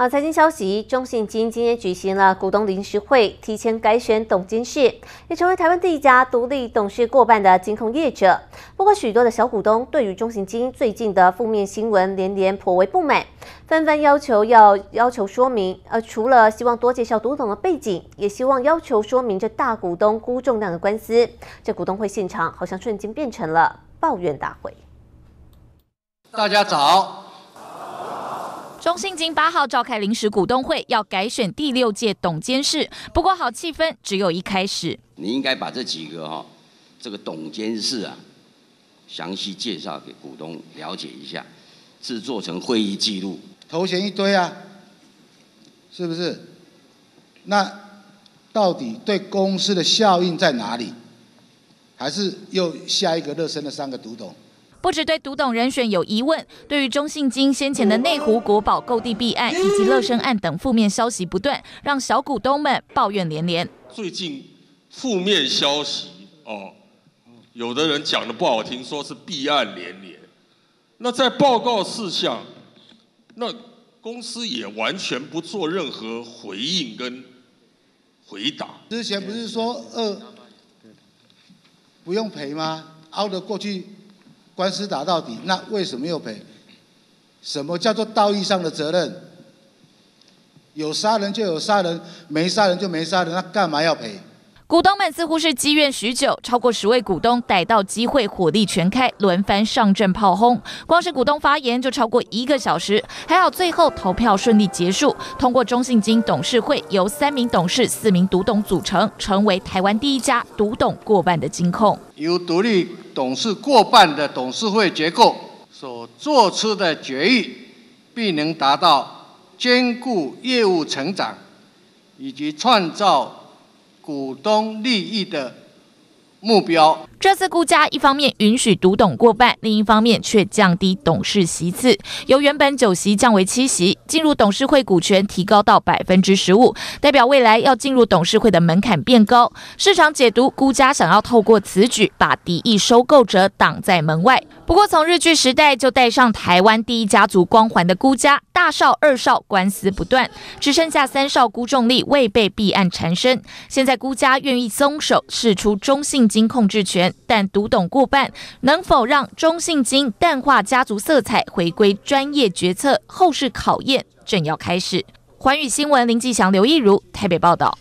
好，财经消息，中信金今天举行了股东临时会，提前改选董监事，也成为台湾第一家独立董事过半的金控业者。不过，许多的小股东对于中信金最近的负面新闻连连颇为不满，纷纷要求要要求说明。呃，除了希望多介绍独董的背景，也希望要求说明这大股东估重量的官司。这股东会现场好像瞬间变成了抱怨大会。大家早。中信金八号召开临时股东会，要改选第六届董监事。不过好气氛只有一开始。你应该把这几个哈，这个董监事啊，详细介绍给股东了解一下，制作成会议记录。头衔一堆啊，是不是？那到底对公司的效应在哪里？还是又下一个热身的三个独董？不止对独董人选有疑问，对于中信金先前的内湖国宝购地弊案以及乐生案等负面消息不断，让小股东们抱怨连连。最近负面消息哦，有的人讲的不好听，说是弊案连连。那在报告事项，那公司也完全不做任何回应跟回答。之前不是说二不用赔吗？熬得过去。官司打到底，那为什么又赔？什么叫做道义上的责任？有杀人就有杀人，没杀人就没杀人，那干嘛要赔？股东们似乎是积怨许久，超过十位股东逮到机会火力全开，轮番上阵炮轰。光是股东发言就超过一个小时，还好最后投票顺利结束，通过中信金董事会由三名董事、四名独董组成，成为台湾第一家独董过半的金控。由独立董事过半的董事会结构所做出的决议，必能达到兼顾业务成长以及创造。股东利益的目标。这次顾家一方面允许独董过半，另一方面却降低董事席次，由原本九席降为七席，进入董事会股权提高到百分之十五，代表未来要进入董事会的门槛变高。市场解读，顾家想要透过此举把敌意收购者挡在门外。不过从日据时代就带上台湾第一家族光环的顾家，大少、二少官司不断，只剩下三少估重力未被弊案缠身。现在辜家愿意松手，释出中信金控制权。但读懂过半，能否让中信金淡化家族色彩，回归专业决策？后市考验正要开始。环宇新闻林继祥、刘义如台北报道。